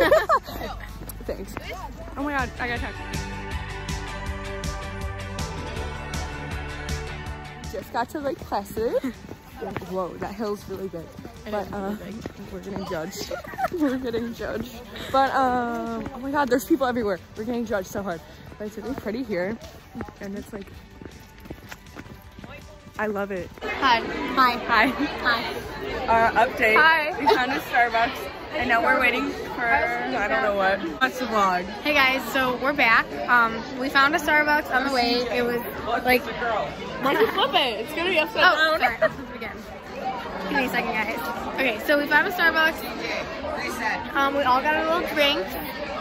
Thanks. Oh my god, I got text. Just got to Lake Placid. Whoa, that hill's really big. But uh, we're getting judged. we're getting judged. But um, oh my god, there's people everywhere. We're getting judged so hard. But it's really pretty here, and it's like, I love it. Hi. Hi. Hi. Hi. Our update. Hi. We found a Starbucks, and now we're waiting for I don't know what. What's the vlog? Hey guys, so we're back. Um, we found a Starbucks on the way. It was like, Why don't you flip it? It's gonna be upside oh, sorry, I'll flip it again. Give me a second, guys. Okay, so we found a Starbucks. Um, we all got a little drink,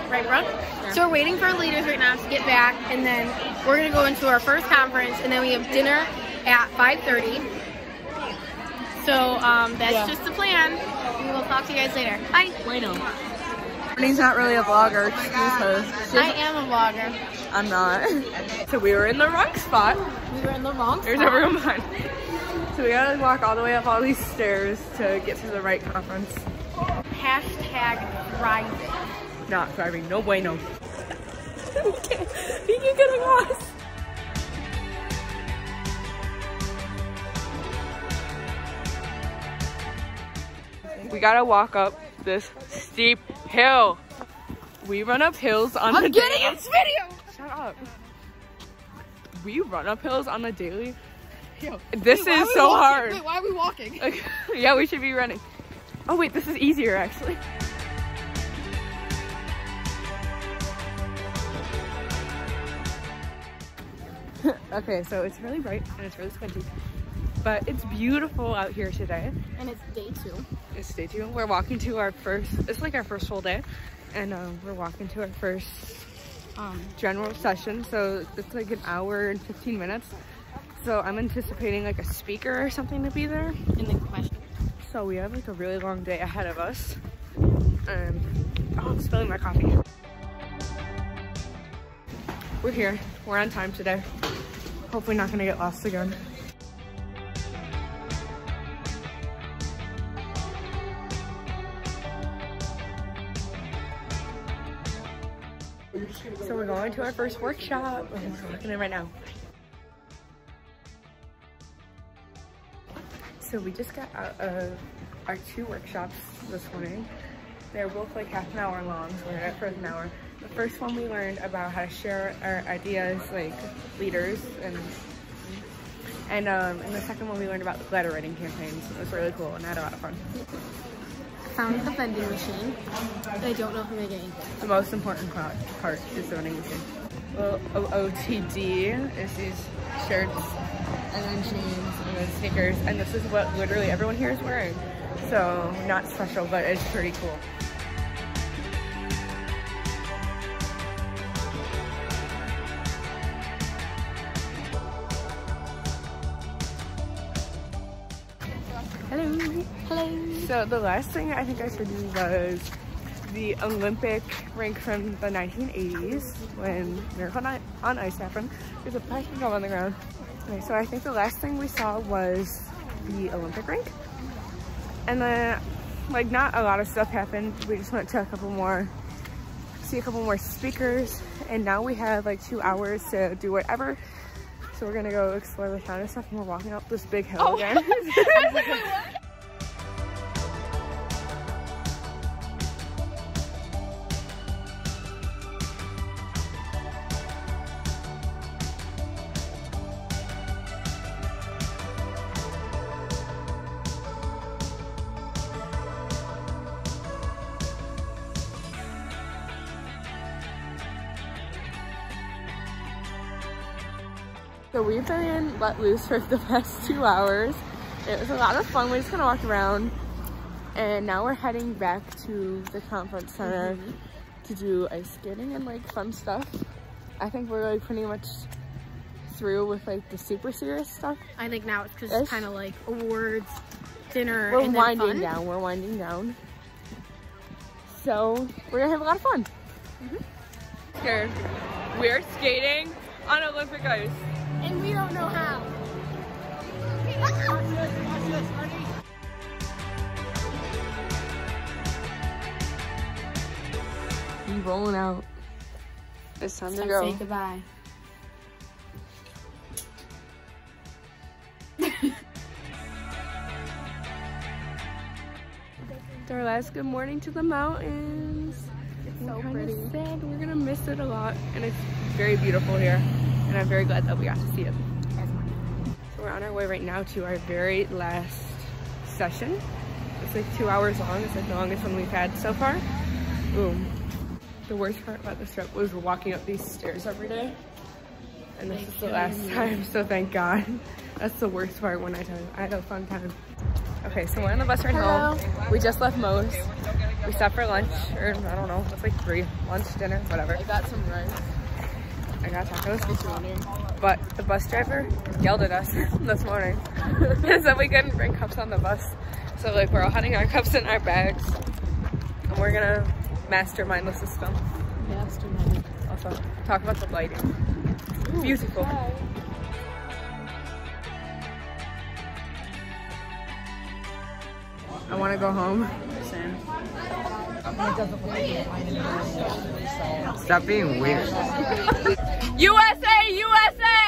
right, Brooke? So we're waiting for our leaders right now to get back, and then we're gonna go into our first conference, and then we have dinner at 5:30. So um, that's Yeah. just the plan. We will talk to you guys later. Bye. Bueno. Brittany's not really a vlogger. Excuse her. She's- I am a vlogger. I'm not. So we were in the wrong spot. We were in the wrong There's spot. a room behind. So we gotta walk all the way up all these stairs to get to the right conference. Hashtag thriving. Not driving. No bueno. we can't. We keep getting lost. We gotta walk up this steep hill. We run up hills on I'm the getting daily. this video. Shut up. We run up hills on the daily. This is so hard. Wait, why are we walking? Like, yeah, we should be running. Oh wait, this is easier actually. okay, so it's really bright and it's really squinty. But it's beautiful out here today. And it's day two. It's day two. We're walking to our first, it's like our first full day. And um, we're walking to our first um, general session. So it's like an hour and 15 minutes. So I'm anticipating like a speaker or something to be there. In the question. So we have like a really long day ahead of us. Um, oh, I'm spilling my coffee. We're here. We're on time today. Hopefully not gonna get lost again. So we're going to our first workshop. We're looking in right now. So we just got out of our two workshops this morning. They're both like half an hour long, so we're at for an hour. The first one we learned about how to share our ideas like leaders and and um, and the second one we learned about the letter writing campaigns. It was really cool and I had a lot of fun. Found the vending machine. I don't know if I'm gonna get anything. The most important part, part is the vending machine. Well, O- OTD is these shirts and then jeans and then sneakers and this is what literally everyone here is wearing. So not special, but it's pretty cool. Hello. Hello. So the last thing I think I showed you was the Olympic rink from the 1980s when Miracle on on Ice happened. There's a plastic ball on the ground. Okay, so I think the last thing we saw was the Olympic rink. And then, like, not a lot of stuff happened. We just went to a couple more, see a couple more speakers. And now we have like two hours to do whatever. So we're gonna go explore the town and stuff. And we're walking up this big hill oh, again. So we've been let loose for the past two hours. It was a lot of fun. We just kind of walked around. And now we're heading back to the conference center mm-hmm. to do ice skating and like fun stuff. I think we're like pretty much through with like the super serious stuff. I think now it's because it's kind of like awards, dinner, We're and winding fun. down. We're winding down. So we're gonna have a lot of fun. Mm-hmm. Here, we're skating on Olympic ice. And we don't know how. We rolling out. It's time to Time go. say goodbye. It's our last good morning to the mountains. It's so kinda pretty. Sad. We're gonna miss it a lot, and it's very beautiful here. And I'm very glad that we got to see it. So we're on our way right now to our very last session. It's like two hours long. It's like the longest one we've had so far. Boom. The worst part about this trip was walking up these stairs every day. And this is the last time, so thank God. That's the worst part when I tell you. I had a fun time. Okay, so we're on the bus ride home. We just left Moe's. We stopped for lunch, or I don't know, it's like three, lunch, dinner, whatever. I got some rice. I got tacos. But the bus driver yelled at us this morning and said we couldn't bring cups on the bus. So like we're all having our cups in our bags and we're gonna mastermind the system. Mastermind. Also talk about the lighting. Beautiful. I wanna go home. Stop being weird. USA! USA!